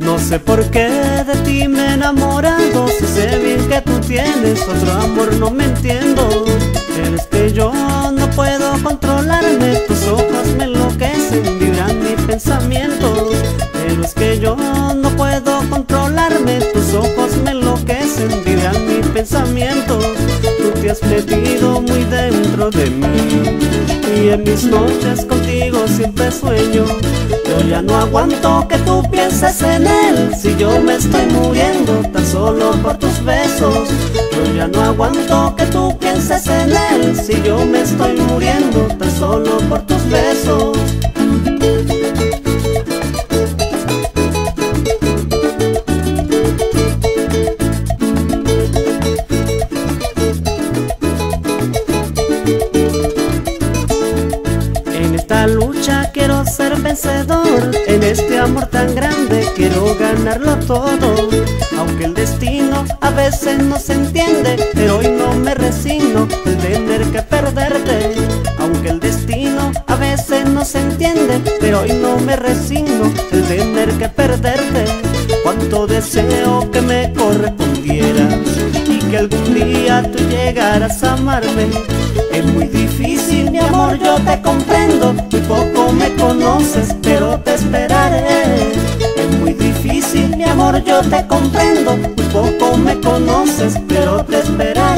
No sé por qué de ti me he enamorado, si sé bien que tú tienes otro amor, no me entiendo. Pero es que yo no puedo controlarme, tus ojos me enloquecen, vibran mis pensamientos. Pero es que yo no puedo controlarme, tus ojos me enloquecen, vibran mis pensamientos. Has metido muy dentro de mí. Y en mis noches contigo siempre sueño. Yo ya no aguanto que tú pienses en él. Si yo me estoy muriendo tan solo por tus besos Yo ya no aguanto que tú pienses en él. Si yo me estoy muriendo tan solo por tus besos vencedor En este amor tan grande quiero ganarlo todo. Aunque el destino a veces no se entiende Pero hoy no me resigno de tener que perderte. Aunque el destino a veces no se entiende Pero hoy no me resigno de tener que perderte. Cuánto deseo que me correspondieras Y que algún día tú llegaras a amarme Es muy difícil mi amor yo te comprendo. Muy poco me conoces pero te esperaré. Es muy difícil mi amor yo te comprendo. Muy poco me conoces pero te esperaré